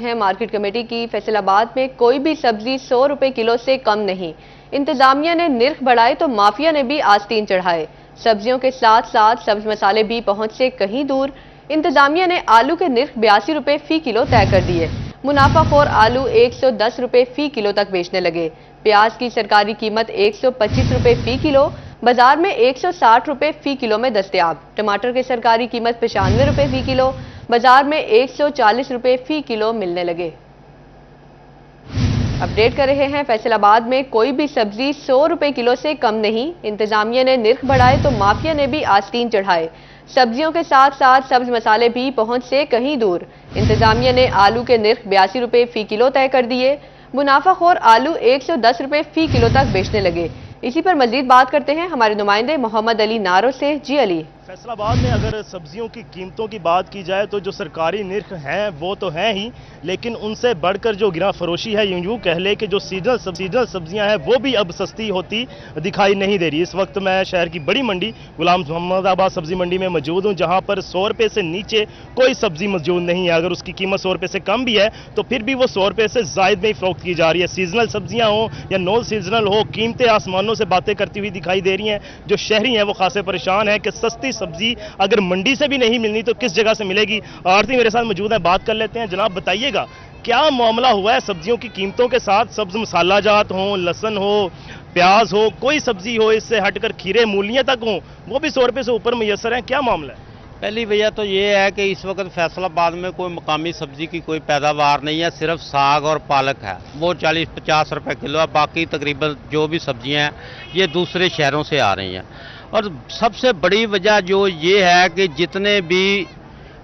है। Market committee की फैसलाबाद में कोई भी सब्ज़ी सौ रुपए किलो से कम नहीं। इंतजामिया ने निर्ख बढ़ाए तो माफिया ने भी आस्तीन चढ़ाए। सब्जियों के साथ साथ सब्ज मसाले भी पहुँच से कहीं दूर। इंतजामिया ने आलू के निर्ख बयासी रुपए फ़ी किलो तय कर दिए। मुनाफाखोर आलू 110 रुपए फ़ी किलो तक बेचने लगे। प्याज की सरकारी कीमत 125 रुपए फ़ी किलो। बाज़ार में 160 रुपए फ़ी किलो में दस्तियाब। टमाटर की सरकारी कीमत पचानवे रुपए फ़ी किलो, बाज़ार में 140 रुपए फ़ी किलो मिलने लगे। अपडेट कर रहे हैं, फैसलाबाद में कोई भी सब्ज़ी 100 रुपए किलो से कम नहीं। इंतजामिया ने निर्ख बढ़ाए तो माफिया ने भी आस्तीन चढ़ाए। सब्जियों के साथ साथ सब्ज मसाले भी पहुँच से कहीं दूर। इंतजामिया ने आलू के निर्ख बयासी रुपए फ़ी किलो तय कर दिए। मुनाफाखोर आलू 110 रुपए फ़ी किलो तक बेचने लगे। इसी पर मजीद बात करते हैं हमारे नुमाइंदे मोहम्मद अली नारो से। जी अली। फैसलाबाद में अगर सब्जियों की कीमतों की बात की जाए तो जो सरकारी निर्ख हैं, वो तो हैं ही, लेकिन उनसे बढ़कर जो गिरा फरोशी है, यूँ यूँ कह ले कि जो सीजनल सब सीजनल सब्ज़ियाँ हैं, वो भी अब सस्ती होती दिखाई नहीं दे रही। इस वक्त मैं शहर की बड़ी मंडी, गुलाम मोहम्मदाबाद सब्ज़ी मंडी में मौजूद हूँ, जहाँ पर सौ रुपये से नीचे कोई सब्ज़ी मौजूद नहीं है। अगर उसकी कीमत सौ रुपये से कम भी है तो फिर भी वो सौ रुपये से जायद में ही फरोख्त की जा रही है। सीजनल सब्ज़ियाँ हों या नॉन सीजनल हो, कीमतें आसमानों से बातें करती हुई दिखाई दे रही हैं। जो शहरी हैं, वो खासे परेशान हैं कि सस्ती सब्ज़ी अगर मंडी से भी नहीं मिलनी तो किस जगह से मिलेगी? आरती मेरे साथ मौजूद है, बात कर लेते हैं। जनाब, बताइएगा, क्या मामला हुआ है सब्जियों की कीमतों के साथ? सब्ज मसाला जात हो लसन हो, प्याज हो, कोई सब्ज़ी हो, इससे हटकर खीरे मूलियाँ तक हों, वो भी सौ रुपये से ऊपर मैसर हैं। क्या मामला है? पहली वजह तो ये है कि इस वक्त फैसलाबाद में कोई मकामी सब्ज़ी की कोई पैदावार नहीं है, सिर्फ़ साग और पालक है। वो चालीस पचास रुपए किलो है, बाकी तकरीबन जो भी सब्ज़ियाँ हैं, ये दूसरे शहरों से आ रही हैं। और सबसे बड़ी वजह जो ये है कि जितने भी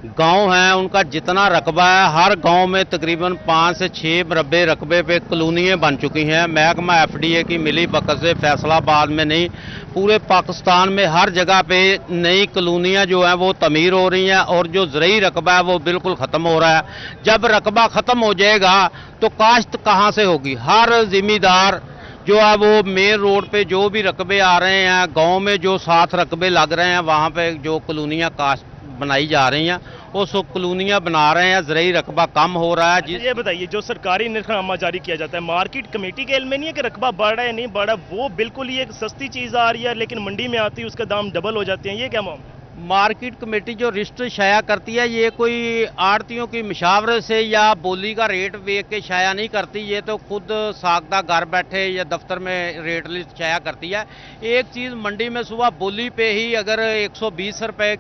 गाँव हैं, उनका जितना रकबा है, हर गाँव में तकरीबन पाँच से छः मरबे रकबे पे कॉलोनियाँ बन चुकी हैं। महकमा एफडीए की मिली बकत से फैसलाबाद में नहीं, पूरे पाकिस्तान में हर जगह पे नई कॉलोनियाँ जो हैं, वो तमीर हो रही हैं और जो ज़रूरी रकबा है, वो बिल्कुल ख़त्म हो रहा है। जब रकबा ख़त्म हो जाएगा तो काश्त कहाँ से होगी? हर ज़िम्मेदार जो है वो मेन रोड पे जो भी रकबे आ रहे हैं गाँव में जो सात रकबे लग रहे हैं वहाँ पे जो कॉलोनियाँ काश बनाई जा रही हैं वो सब कॉलोनियाँ बना रहे हैं ज़रिए रकबा कम हो रहा है जिस ये बताइए जो सरकारी निर्खनामा जारी किया जाता है मार्केट कमेटी के इल्म नहीं है कि रकबा बढ़ रहा है नहीं बढ़ रहा? वो बिल्कुल ही एक सस्ती चीज़ आ रही है लेकिन मंडी में आती है उसका दाम डबल हो जाते हैं ये क्या मामला मार्केट कमेटी जो रिस्ट शाया करती है, ये कोई आड़तियों की मशावरे से या बोली का रेट देख के शाया नहीं करती, ये तो खुद सागदा घर बैठे या दफ्तर में रेट लिस्ट शाया करती है। एक चीज़ मंडी में सुबह बोली पे ही अगर 120 रुपए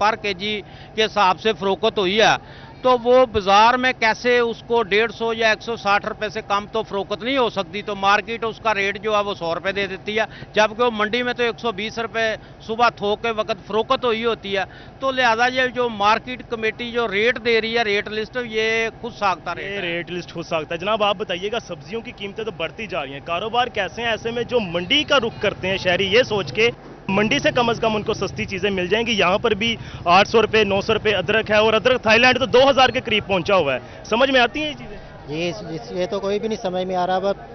पर केजी के हिसाब से फ़रोख्त हुई है तो वो बाज़ार में कैसे उसको डेढ़ सौ या एक सौ साठ रुपये से कम तो फरोख्त नहीं हो सकती तो मार्केट उसका रेट जो है वो सौ रुपये दे देती है जबकि वो मंडी में तो एक सौ बीस रुपये सुबह थोक के वक्त फरोख्त हुई होती है। तो लिहाजा ये जो मार्केट कमेटी जो रेट दे रही है रेट लिस्ट ये खुद साखता रेट रेट लिस्ट खुद साखता है। जनाब आप बताइएगा सब्जियों की कीमतें तो बढ़ती जा रही हैं। कारोबार कैसे हैं? ऐसे में जो मंडी का रुख करते हैं शहरी ये सोच के मंडी से कम से कम उनको सस्ती चीज़ें मिल जाएँगी। यहाँ पर भी आठ सौ रुपये, नौ सौ रुपये अदरक है और अदरक थाईलैंड तो दो हज़ार के करीब पहुँचा हुआ है। समझ में आती हैं ये चीज़ें? जी ये तो कोई भी नहीं समझ में आ रहा। अब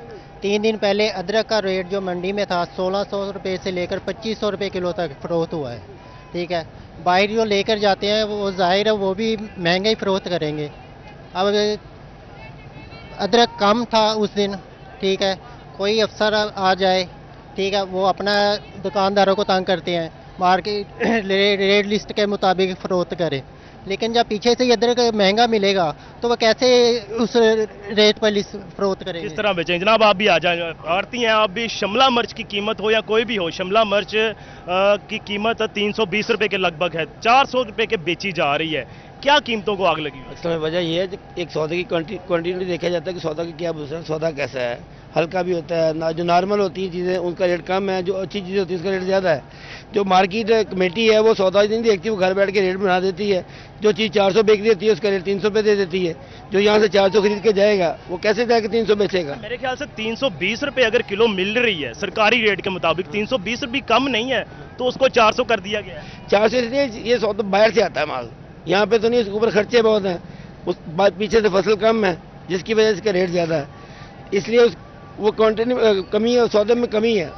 तीन दिन पहले अदरक का रेट जो मंडी में था, सोलह सौ रुपये से लेकर पच्चीस सौ रुपये किलो तक फरोख्त हुआ है। ठीक है? बाहर जो लेकर जाते हैं, वो ज़ाहिर है वो भी महँगा ही फरोख्त करेंगे। अब अदरक कम था उस दिन, ठीक है? कोई अफसर आ जाए ठीक है वो अपना दुकानदारों को तंग करते हैं। मार्केट रेट लिस्ट के मुताबिक फ़रोख्त करें। लेकिन जब पीछे से अदरक महँगा मिलेगा तो वह कैसे उस रेट पर लिस्ट फरोख्त करेंगे? किस तरह बेचेंगे जनाब आप भी आ जाए। आरती हैं आप भी शिमला मिर्च की कीमत हो या कोई भी हो शिमला मिर्च की कीमत तीन सौ बीस रुपये के लगभग है चार सौ रुपये के बेची जा रही है। क्या कीमतों को आग लगी असल वजह यह है एक सौदे की क्वान्टिटी देखा जाता है कि सौदा की क्या सौदा कैसा है। हल्का भी होता है ना जो नॉर्मल होती हैं चीज़ें उनका रेट कम है जो अच्छी चीज़ें होती है उसका रेट ज़्यादा है। जो मार्केट कमेटी है वो सौदा नहीं देखती वो घर बैठ के रेट बना देती है। जो चीज़ चार सौ बेच देती है उसका रेट तीन सौ पे दे देती है। जो यहाँ से चार सौ खरीद के जाएगा वो कैसे जाकर तीन सौ बेचेगा? मेरे ख्याल से तीन सौ बीस रुपये अगर किलो मिल रही है सरकारी रेट के मुताबिक तीन सौ बीस रुपये कम नहीं है तो उसको चार सौ कर दिया गया है। चार सौ इसलिए ये सौदा बाहर से आता है माल। यहाँ पे तो नहीं उसके ऊपर खर्चे बहुत हैं। उस पीछे से फ़सल कम है जिसकी वजह से इसका रेट ज़्यादा है। इसलिए उस वो क्वान्टिटी कमी है, सौदे में कमी है।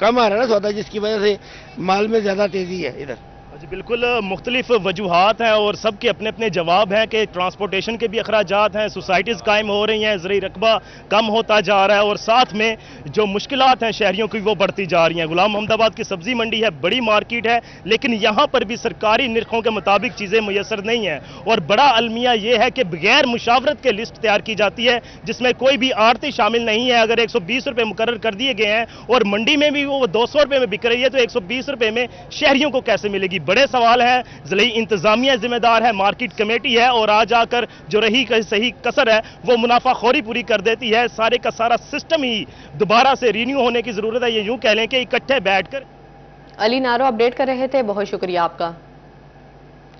कम आ रहा है ना सौदा, जिसकी वजह से माल में ज़्यादा तेज़ी है इधर। जी, बिल्कुल मुख्तलिफ़ वजूहत हैं और सबके अपने अपने जवाब हैं कि ट्रांसपोर्टेशन के भी अखराज हैं, सोसाइटीज़ कायम हो रही हैं, ज़रिए रकबा कम होता जा रहा है और साथ में जो मुश्किल हैं शहरियों की वो बढ़ती जा रही हैं। गुलाम अहमदाबाद की सब्ज़ी मंडी है, बड़ी मार्केट है, लेकिन यहाँ पर भी सरकारी निरखों के मुताबिक चीज़ें मैसर नहीं हैं और बड़ा अलमिया ये है कि बगैर मुशावरत के लिस्ट तैयार की जाती है, जिसमें कोई भी आरती शामिल नहीं है। अगर एक सौ बीस रुपये मुकर कर दिए गए हैं और मंडी में भी वो दो सौ रुपये में बिक रही है तो एक सौ बीस रुपये में शहरियों को कैसे मिलेगी? बड़े सवाल है। ज़िले इंतजामिया जिम्मेदार है, मार्केट कमेटी है और आज आकर जो रही सही कसर है, वो मुनाफाखोरी पूरी कर देती है। सारे का सारा सिस्टम ही दोबारा से रिन्यू होने की ज़रूरत है। ये यूँ कह लें कि इकट्ठे बैठकर अली नारो अपडेट कर रहे थे। बहुत शुक्रिया आपका।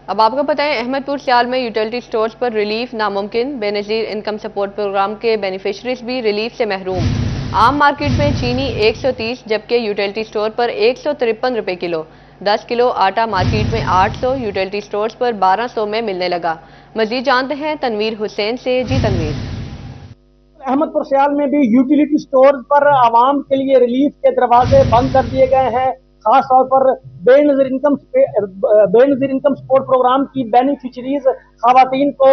अब आपको बताएँ अहमदपुर सियाल में यूटिलिटी स्टोर्स पर रिलीफ नामुमकिन। बेनजीर इनकम सपोर्ट प्रोग्राम के बेनिफिशरीज भी रिलीफ से महरूम। आम मार्केट में चीनी 130 जबकि यूटिलिटी स्टोर पर एक सौ रुपए किलो। 10 किलो आटा मार्केट में 800 यूटिलिटी स्टोर्स पर 1200 में मिलने लगा। मजीद जानते हैं तनवीर हुसैन से जी तनवीर। अहमदपुर सियाल में भी यूटिलिटी स्टोर पर आवाम के लिए रिलीफ के दरवाजे बंद कर दिए गए हैं। खास तौर पर Benazir income Benazir income support programme की बेनिफिशरीज खातन को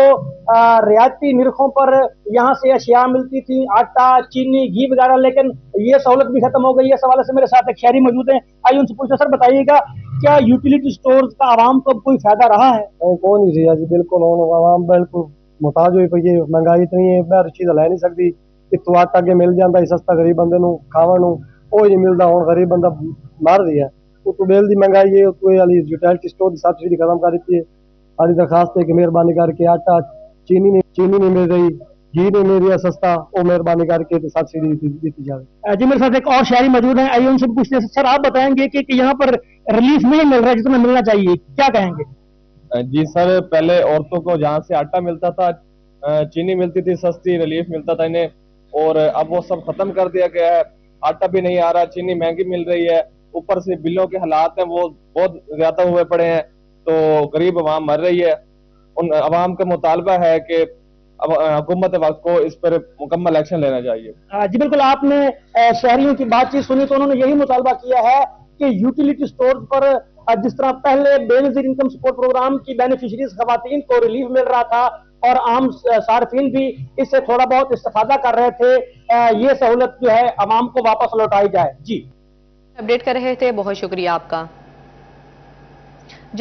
रियायती निरखों पर यहाँ से अशिया मिलती थी, आटा, चीनी, घी वगैरह, लेकिन ये सहूलत भी खत्म हो गई। है सवाल से मेरे साथ एक शहरी मौजूद है। आइए उनसे पूछते सर, बताइएगा, क्या यूटिलिटी स्टोर का आवाम को कोई फ़ायदा रहा है? कौन नहीं जी बिल्कुल आवाम बिल्कुल मुताज हुई है। महँगाई इतनी है चीज़ लै नहीं सकती। इतों आटा अगे मिल जाता है, सस्ता गरीब बंदे खावन ਉਹ ਨਹੀਂ ਮਿਲਦਾ ਹੁਣ ਗਰੀਬ ਬੰਦਾ ਮਰ ਰਿਹਾ ਉਤੋਂ ਬੇਲ ਦੀ ਮਹਿੰਗਾਈ ਹੈ ਉਤੋਂ ਵਾਲੀ ਯੂਟਿਲਿਟੀ ਸਟੋਰ ਦੀ ਸਬਸਿਡੀ ਖਤਮ ਕਰ ਦਿੱਤੀ ਹੈ ਸਾਡੀ ਦਰਖਾਸਤ ਹੈ ਕਿ ਮਿਹਰਬਾਨੀ ਕਰਕੇ ਆਟਾ चीनी नहीं चीनी नहीं मिल रही घी नहीं मिल रहा सस्ता वो मेहरबानी करके तो सब्सिडी दी जाए जी मेरे साथ एक और शहरी मौजूद है आइए उनसे पूछते हैं सर आप बताएंगे कि, कि यहाँ पर रिलीफ नहीं मिल रहा है जितना मिलना चाहिए क्या कहेंगे जी सर पहले औरतों को जहाँ से आटा मिलता था चीनी मिलती थी सस्ती रिलीफ मिलता था इन्हें और अब वो सब खत्म कर दिया गया है आटा भी नहीं आ रहा, चीनी महँगी मिल रही है, ऊपर से बिलों के हालात हैं, वो बहुत ज़्यादा हुए पड़े हैं तो गरीब आवाम मर रही है। उन आवाम का मुतालबा है कि हुकूमत वक्त को इस पर मुकम्मल एक्शन लेना चाहिए। जी बिल्कुल, आपने शहरियों की बातचीत सुनी तो उन्होंने यही मुतालबा किया है कि यूटिलिटी स्टोर पर जिस तरह पहले बेनजीर इनकम सपोर्ट प्रोग्राम की बेनिफिशरीज खातन को रिलीफ मिल रहा था और आम सार्फिन भी इससे थोड़ा बहुत इस्तेफादा कर रहे थे ये सहूलत जो है आवाम को वापस लौटाई जाए। जी। अपडेट कर रहे थे, बहुत शुक्रिया आपका।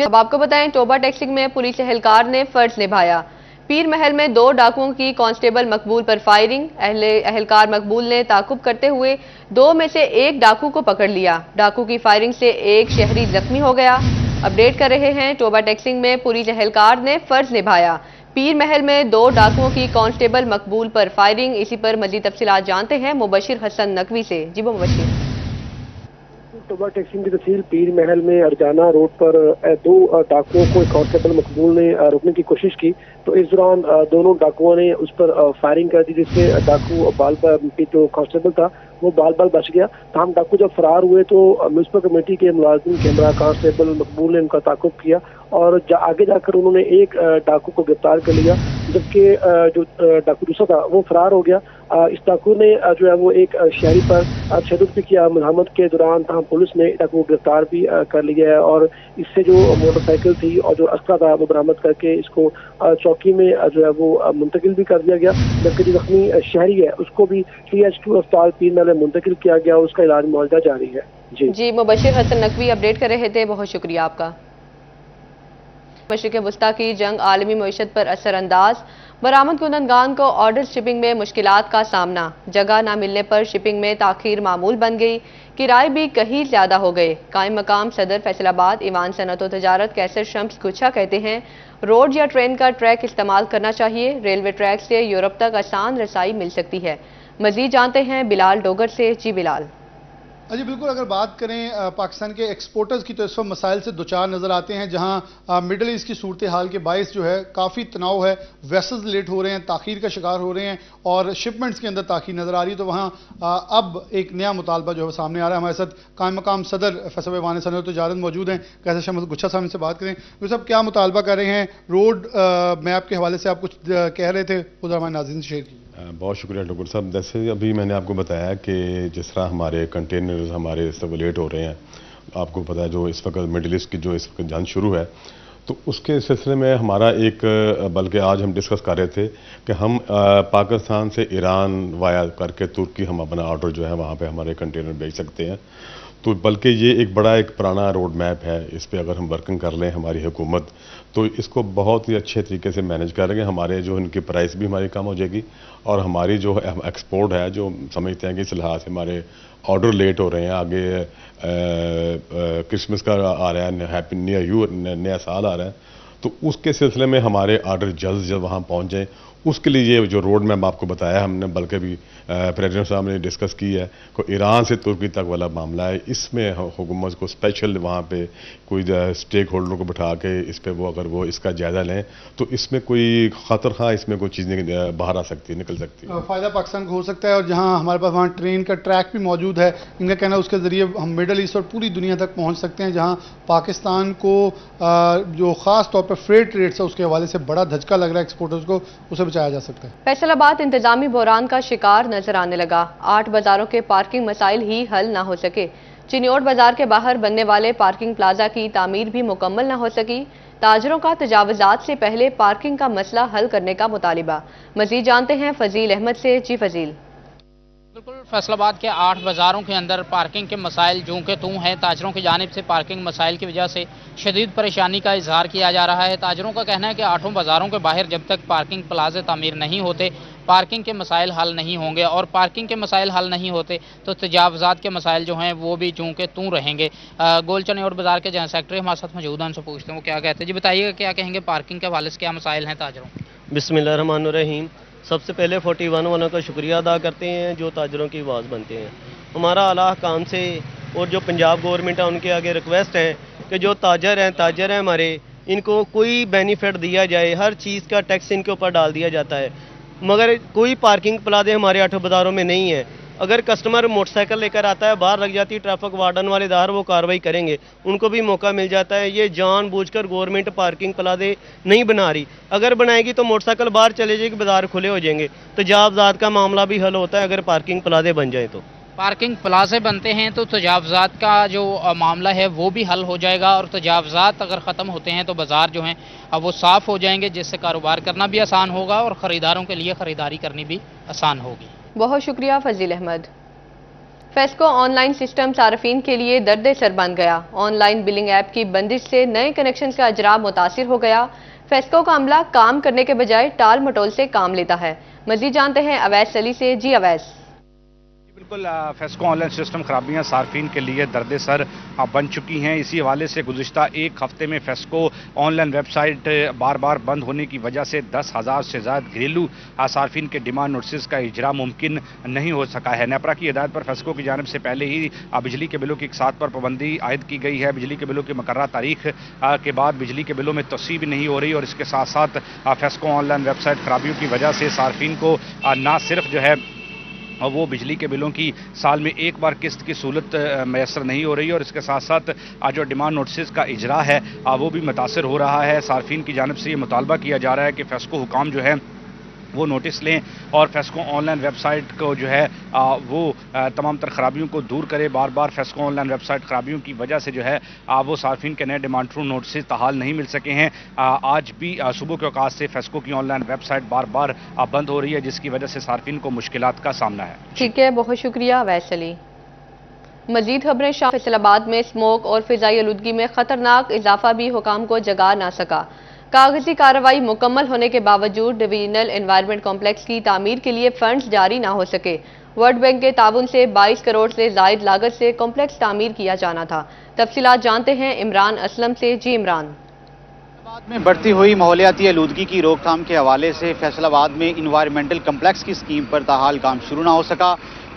अब आपको बताएँ टोबा टैक्सिंग में पुलिस एहलकार ने फ़र्ज़ निभाया। पीर महल में दो डाकुओं की कांस्टेबल मकबूल पर फायरिंग। अहले अहलकार मकबूल ने ताकुब करते हुए दो में से एक डाकू को पकड़ लिया। डाकू की फायरिंग से एक शहरी जख्मी हो गया। अपडेट कर रहे हैं टोबा टैक्सिंग में पुलिस एहलकार ने फ़र्ज़ निभाया। पीर महल में दो डाकुओं की कांस्टेबल मकबूल पर फायरिंग, इसी पर मजीद तफसीत जानते हैं मुबशिर हसन नकवी से। जी मुबशिर। टोबा टैक्सिंग की तहसील पीर महल में अरजाना रोड पर दो डाकुओं को कांस्टेबल मकबूल ने रोकने की कोशिश की। तो इस दौरान दोनों डाकुओं ने उस पर फायरिंग कर दी, जिससे डाकू बाल पर, जो कांस्टेबल था वो बाल बाल बच गया। तमाम डाकू जब फरार हुए तो म्यूनसिपल कमेटी के मुलाजिम कैमरा कांस्टेबल मकबूल ने उनका ताकुब किया और जा, आगे जाकर उन्होंने एक डाकू को गिरफ़्तार कर लिया। जबकि जो डाकू दूसरा था वो फरार हो गया। इस डाकू ने जो है वो एक शहरी पर तशद भी किया। मुजामत के दौरान तमाम पुलिस ने डाकू को गिरफ़्तार भी कर लिया है और इससे जो मोटरसाइकिल थी और जो अस्त्र था, वो बरामद करके इसको चौकी में जो है वो मुंतकिल भी कर दिया गया। जबकि जो जख्मी शहरी है, उसको भी टी एच टू अस्पताल तीन में मुंतकिल किया गया उसका इलाज मुआवजा जारी है। जी। जी, मुबशर हसन नकवी अपडेट कर रहे थे। बहुत शुक्रिया आपका। मशरक वस्ती की जंग आलमी मीशत पर असरअंदाज। बरामद कुंदनगान को ऑर्डर शिपिंग में मुश्किल का सामना। जगह न मिलने पर शिपिंग में ताखिर मामूल बन गई। किराए भी कहीं ज़्यादा हो गए। कायम मकाम सदर फैसलाबाद ईवान सनत तजारत कैसर शम्स गुच्छा कहते हैं, रोड या ट्रेन का ट्रैक इस्तेमाल करना चाहिए। रेलवे ट्रैक से यूरोप तक आसान रसाई मिल सकती है। मजीद जानते हैं बिलाल डोगर से जी बिलाल। जी, बिल्कुल, अगर बात करें पाकिस्तान के एक्सपोर्टर्स की तो इस वक्त मसाइल से दो चार नज़र आते हैं, जहाँ मिडल ईस्ट की सूरत हाल के बायस जो है, काफ़ी तनाव है वेसल्स लेट हो रहे हैं, ताखीर का शिकार हो रहे हैं, और शिपमेंट्स के अंदर ताखीर नज़र आ रही है तो वहाँ अब एक नया मुतालबा जो है सामने आ रहा है। हमारे साथ कायम मकाम सदर फैसल वान सनत तजारत मौजूद हैं। कैसे शहमद गुच्छा साहब से बात करें? तो सब क्या मुतालबा कर रहे हैं? रोड मैप के हवाले से आप कुछ कह रहे थे? उधर हमारे नाजिन शेयर की बहुत शुक्रिया डॉक्टर साहब। जैसे अभी मैंने आपको बताया कि जिस तरह हमारे कंटेनर हमारे सब लेट हो रहे हैं, आपको पता है जो इस वक्त मिडिल ईस्ट की जो इस वक्त जंग शुरू है तो उसके सिलसिले में हमारा एक, बल्कि आज हम डिस्कस कर रहे थे कि हम पाकिस्तान से ईरान वाया करके तुर्की हम अपना ऑर्डर जो है वहाँ पे हमारे कंटेनर भेज सकते हैं। तो बल्कि ये एक बड़ा एक पुराना रोड मैप है, इस पर अगर हम वर्किंग कर लें हमारी हुकूमत तो इसको बहुत ही अच्छे तरीके से मैनेज करेंगे। हमारे जो इनकी प्राइस भी हमारी कम हो जाएगी और हमारी जो है एक्सपोर्ट है, जो समझते हैं कि इस लिहाज से हमारे ऑर्डर लेट हो रहे हैं, आगे क्रिसमस का आ रहा है हैप्पी न्यू ईयर नया साल आ रहा है तो उसके सिलसिले में हमारे ऑर्डर जल्द जल्द वहाँ पहुँच जाएँ। उसके लिए ये जो रोड मैप आपको बताया हमने, बल्कि भी प्रेसिडेंट साहब ने डिस्कस की है को ईरान से तुर्की तक वाला मामला है। इसमें हुकूमत को स्पेशल वहाँ पे कोई स्टेक होल्डर को बिठा के इस पर वो अगर वो इसका जायजा लें तो इसमें कोई खतर खा इसमें कोई चीज़ें बाहर आ सकती है निकल सकती। है फ़ायदा पाकिस्तान को हो सकता है और जहाँ हमारे पास वहाँ ट्रेन का ट्रैक भी मौजूद है इनका कहना है उसके ज़रिए हम मिडल ईस्ट और पूरी दुनिया तक पहुँच सकते हैं जहाँ पाकिस्तान को जो ख़ास तौर पर फ्रेट रेट्स है उसके हवाले से बड़ा धचका लग रहा है एक्सपोर्टर्स को उसे बचाया जा सकता है। फैसलाबाद इंतजामी बहरान का शिकार नज़र आने लगा। आठ बाजारों के पार्किंग मसाइल ही हल ना हो सके। चिन्योट बाज़ार के बाहर बनने वाले पार्किंग प्लाजा की तामीर भी मुकम्मल ना हो सकी। ताजरों का तजावजात से पहले पार्किंग का मसला हल करने का मुतालबा। मजीद जानते हैं फजील अहमद से। जी फजील। बिल्कुल, फैसलाबाद के आठ बाज़ारों के अंदर पार्किंग के मसाइल जूँ के तू हैं। ताजरों की जानब से पार्किंग मसाइल की वजह से शदीद परेशानी का इजहार किया जा रहा है। ताजरों का कहना है कि आठों बाज़ारों के बाहर जब तक पार्किंग प्लाजे तमीर नहीं होते पार्किंग के मसाइल हल नहीं होंगे और पार्किंग के मसाइल हल नहीं होते तो तजावजात के मसाइल जो हैं, वो भी चूँ के तू रहेंगे। गोलचन और बाज़ार के जहाँ सेक्रेटरी हमारे साथ मौजूद हैं, उनसे पूछते हैं वो क्या कहते हैं। जी बताइएगा क्या कहेंगे, पार्किंग के हवाले से क्या मसाइल हैं ताजरों? बिसमीम सबसे पहले फोर्टी वन वालों का शुक्रिया अदा करते हैं, जो ताजरों की आवाज़ बनते हैं। हमारा अला काम से और जो पंजाब गवर्नमेंट है, उनके आगे रिक्वेस्ट है कि जो ताजर हैं ताजर हैं हमारे, इनको कोई बेनिफिट दिया जाए, हर चीज़ का टैक्स इनके ऊपर डाल दिया जाता है। मगर कोई पार्किंग प्लाजे हमारे आठों बाज़ारों में नहीं है। अगर कस्टमर मोटरसाइकिल लेकर आता है, बाहर लग जाती है, ट्रैफ़िक वार्डन वाले दार वो कार्रवाई करेंगे। उनको भी मौका मिल जाता है। ये जान जानबूझकर गवर्नमेंट पार्किंग प्लाजे नहीं बना रही। अगर बनाएगी तो मोटरसाइकिल बाहर चले जाएगी, बाज़ार खुले हो जाएँगे। तो जाबजात का मामला भी हल होता है अगर पार्किंग प्लाजे बन जाए तो। पार्किंग प्लाजे बनते हैं तो तजावजात का जो मामला है, वो भी हल हो जाएगा और तजावजात अगर ख़त्म होते हैं तो बाज़ार जो हैं, अब वो साफ़ हो जाएँगे, जिससे कारोबार करना भी आसान होगा और ख़रीदारों के लिए ख़रीदारी करनी भी आसान होगी। बहुत शुक्रिया, Fazeel Ahmed. FESCO online system सार्फिन के लिए दर्द सर बन गया। ऑनलाइन बिलिंग ऐप की बंदिश से नए कनेक्शन का अजरा मुतासर हो गया। फेस्को का अमला काम करने के बजाय टाल मटोल से काम लेता है। मजीद जानते हैं अवैस सली से। जी अवैस। बिल्कुल फेस्को ऑनलाइन सिस्टम खराबियाँ सार्फिन के लिए दर्द सर बन चुकी हैं। इसी हवाले से गुजशत एक हफ़्ते में फेस्को ऑनलाइन वेबसाइट बार बार बंद होने की वजह से दस हज़ार से ज़्यादा घरेलू सार्फिन के डिमांड नोटिस का इजरा मुमकिन नहीं हो सका है। नेपरा की हिदायत पर फेस्को की जानब से पहले ही बिजली के बिलों की एक साथ पर पाबंदी आयद की गई है। बिजली के बिलों की मकर्रा तारीख के बाद बिजली के बिलों में तोसी भी नहीं हो रही और इसके साथ साथ फेस्को ऑनलाइन वेबसाइट खराबियों की वजह से सार्फिन को ना सिर्फ़ जो है और वो बिजली के बिलों की साल में एक बार किस्त की सहूलत मैसर नहीं हो रही और इसके साथ साथ आज जो डिमांड नोटिस का इजरा है वो भी मुतासर हो रहा है। सार्फिन की जानब से ये मुतालबा किया जा रहा है कि फैसको हुकाम जो है वो नोटिस लें और फेस्को ऑनलाइन वेबसाइट को जो है आ, वो तमाम तर खराबियों को दूर करें। बार बार फेस्को ऑनलाइन वेबसाइट खराबियों की वजह से जो है आ, वो सार्फिन के नए डिमांड थ्रू नोटिस तहाल नहीं मिल सके हैं। आ, आज भी सुबह के अवकाश से फेस्को की ऑनलाइन वेबसाइट बार बार बंद हो रही है जिसकी वजह से सार्फिन को मुश्किल का सामना है। ठीक है बहुत शुक्रिया वैसली मजीद खबरें शाह फैसलाबाद में स्मोक और फिजाई आलूदगी में खतरनाक इजाफा भी हुकाम को जगा ना सका। कागज़ी कार्रवाई मुकम्मल होने के बावजूद डिवीजनल एनवायरनमेंट कॉम्प्लेक्स की तामीर के लिए फंड्स जारी ना हो सके। वर्ल्ड बैंक के ताउन से 22 करोड़ से जायद लागत से कॉम्प्लेक्स तामीर किया जाना था। तफसीलात जानते हैं इमरान असलम से जी इमरान। में बढ़ती हुई माहौलियाती आलूदगी की रोकथाम के हवाले से फैसलाबाद में इन्वायरमेंटल कम्प्लेक्स की स्कीम पर ताहाल काम शुरू ना हो सका।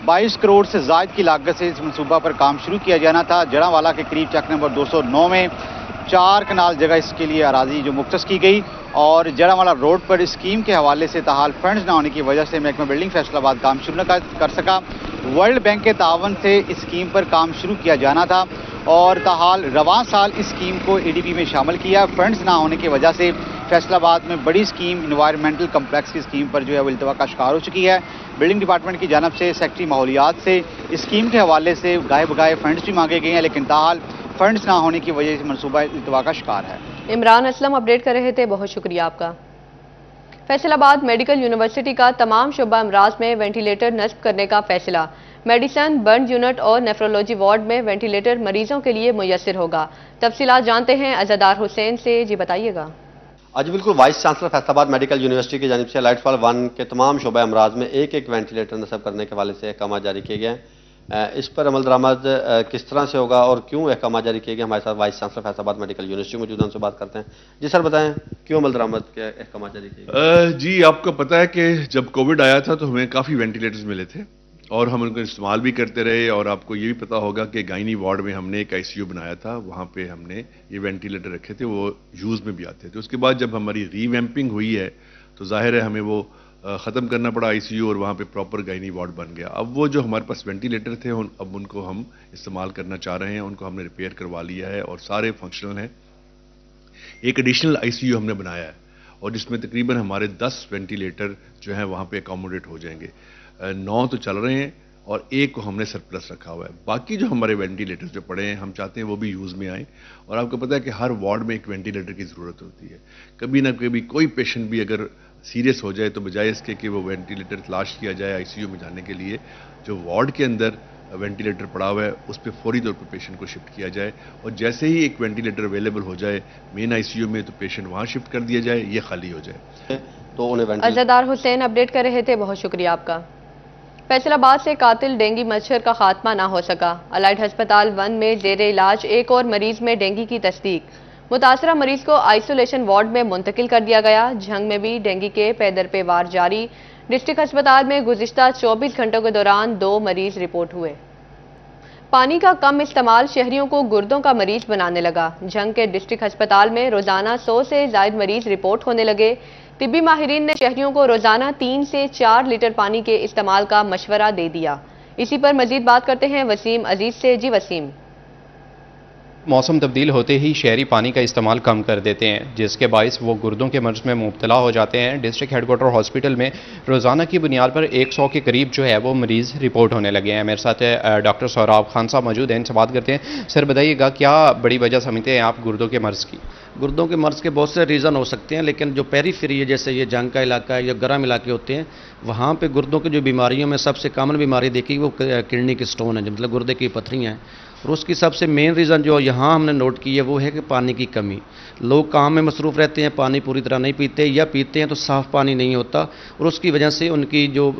22 करोड़ से जायद की लागत से इस मनसूबा पर काम शुरू किया जाना था। जड़ावाला के करीब चक नंबर 209 में चार कनाल जगह इसके लिए अराजी जो मुख्त की गई और जड़ावाला रोड पर स्कीम के हवाले से ताहाल फंड्स ना होने की वजह से महकमा बिल्डिंग फैसलाबाद काम शुरू न कर सका। वर्ल्ड बैंक के तावन से इस स्कीम पर काम शुरू किया जाना था और तहाल रवा साल इस स्कीम को एडीबी में शामिल किया। फंड्स ना होने की वजह से फैसलाबाद में बड़ी स्कीम इन्वायरमेंटल कम्प्लेक्स की स्कीम पर जो है वो अल्तवा का शिकार हो चुकी है। बिल्डिंग डिपार्टमेंट की जानब से, सेक्रेटरी माहौलियात से स्कीम के हवाले से गाय बगाए फंड्स भी मांगे गए हैं, लेकिन ताहाल फंड्स ना होने की वजह से मनसूबा इतवा का शिकार है। इमरान असलम अपडेट कर रहे थे बहुत शुक्रिया आपका। फैसलाबाद मेडिकल यूनिवर्सिटी का तमाम शुबा अमराज में वेंटिलेटर नस्ब करने का फैसला। मेडिसन बर्न यूनिट और नेफ्रोलॉजी वार्ड में वेंटिलेटर मरीजों के लिए मुयसर होगा। तफसीलात जानते हैं अजादार हुसैन से। जी बताइएगा। आज बिल्कुल vice chancellor Faisalabad medical university की जानब से लाइट फॉल वन के तमाम शुबा अमराज में एक एक वेंटिलेटर नस्ब करने के हवाले से अहकाम जारी किए गए हैं। इस पर अमल दरामद किस तरह से होगा और क्यों अहकाम जारी किए गए? हमारे साथ vice chancellor Faisalabad medical university मौजूद उनसे बात करते हैं। जी सर, बताएँ, क्यों अमल दरामद के अहकाम जारी किए जी, आपको पता है कि जब कोविड आया था तो हमें काफ़ी वेंटिलेटर्स मिले थे और हम उनको इस्तेमाल भी करते रहे और आपको ये भी पता होगा कि गाइनी वार्ड में हमने एक आईसीयू बनाया था, वहाँ पे हमने ये वेंटिलेटर रखे थे, वो यूज़ में भी आते थे। उसके बाद जब हमारी रीवैम्पिंग हुई है तो ज़ाहिर है हमें वो ख़त्म करना पड़ा आईसीयू और वहाँ पे प्रॉपर गाइनी वार्ड बन गया। अब वो जो हमारे पास वेंटिलेटर थे उन, अब उनको हम इस्तेमाल करना चाह रहे हैं उनको हमने रिपेयर करवा लिया है और सारे फंक्शनल हैं। एक एडिशनल आईसीयू हमने बनाया है और जिसमें तकरीबन हमारे 10 वेंटिलेटर जो हैं वहाँ पे एकोमोडेट हो जाएँगे। नौ तो चल रहे हैं और एक को हमने सरप्लस रखा हुआ है। बाकी जो हमारे वेंटिलेटर्स जो पड़े हैं हम चाहते हैं वो भी यूज़ में आए। और आपको पता है कि हर वार्ड में एक वेंटिलेटर की ज़रूरत होती है। कभी ना कभी कोई पेशेंट भी अगर सीरियस हो जाए तो बजाय इसके कि वो वेंटिलेटर तलाश किया जाए आईसीयू में जाने के लिए जो वार्ड के अंदर वेंटिलेटर पड़ा हुआ है उस पर फौरी तौर पर पेशेंट को शिफ्ट किया जाए। और जैसे ही एक वेंटिलेटर अवेलेबल हो जाए मेन आईसीयू में तो पेशेंट वहाँ शिफ्ट कर दिया जाए ये खाली हो जाए। तो उन्हें अजादार हुसैन अपडेट कर रहे थे बहुत शुक्रिया आपका। फैसलाबाद से कातिल डेंगी मच्छर का खात्मा ना हो सका। अलाइड अस्पताल वन में जेर इलाज, एक और मरीज़ में डेंगी की तस्दीक। मुतासरा मरीज़ को आइसोलेशन वार्ड में मुंतकिल कर दिया गया। झंग में भी डेंगी के पैदर पे वार जारी। डिस्ट्रिक्ट अस्पताल में गुजशत 24 घंटों के दौरान दो मरीज़ रिपोर्ट हुए। पानी का कम इस्तेमाल शहरियों को गुर्दों का मरीज़ बनाने लगा। झंग के डिस्ट्रिक्ट अस्पताल में रोज़ाना 100 से जायद मरीज़ रिपोर्ट होने लगे। तिब्बी माहरीन ने शहरियों को रोज़ाना तीन से चार लीटर पानी के इस्तेमाल का मशवरा दे दिया। इसी पर मजीद बात करते हैं वसीम अज़ीज़ से। जी वसीम। मौसम तब्दील होते ही शहरी पानी का इस्तेमाल कम कर देते हैं, जिसके बायस वो गुर्दों के मर्ज में मुबतला हो जाते हैं। डिस्ट्रिक्ट हेडकोार्टर हॉस्पिटल में रोज़ाना की बुनियाद पर 100 के करीब जो है वो मरीज़ रिपोर्ट होने लगे हैं। मेरे साथ डॉक्टर सौराब खान साहब मौजूद हैं। इनसे बात करते हैं। सर, बताइएगा, क्या बड़ी वजह समझते हैं आप गुर्दों के मर्ज की? गुर्दों के मर्ज के बहुत से रीज़न हो सकते हैं, लेकिन जो पैरी पेरीफेरी है, जैसे ये जंग का इलाका है या गर्म इलाके होते हैं, वहाँ पे गुर्दों की जो बीमारियों में सबसे कामन बीमारी देखी, वो किडनी के स्टोन है मतलब गुर्दे की पथरियाँ हैं। और उसकी सबसे मेन रीज़न जो यहाँ हमने नोट की है, वो है कि पानी की कमी। लोग काम में मसरूफ़ रहते हैं, पानी पूरी तरह नहीं पीते या पीते हैं तो साफ़ पानी नहीं होता और उसकी वजह से उनकी जो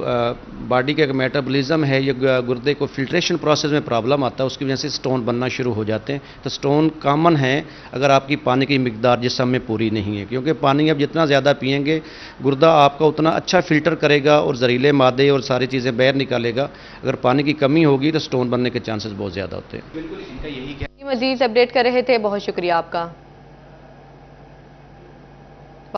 बॉडी का मेटाबॉलिज्म है, या गुर्दे को फिल्ट्रेशन प्रोसेस में प्रॉब्लम आता है, उसकी वजह से स्टोन बनना शुरू हो जाते हैं। तो स्टोन कामन है अगर आपकी पानी की मकदार जिसम में पूरी नहीं है, क्योंकि पानी अब जितना ज़्यादा पियेंगे, गुर्दा आपका उतना अच्छा फ़िल्टर करेगा और जहरीले मादे और सारी चीज़ें बाहर निकालेगा। अगर पानी की कमी होगी तो स्टोन बनने के चांसेस बहुत ज़्यादा होते हैं। बिल्कुल इनका यही मजीद अपडेट कर रहे थे बहुत शुक्रिया आपका।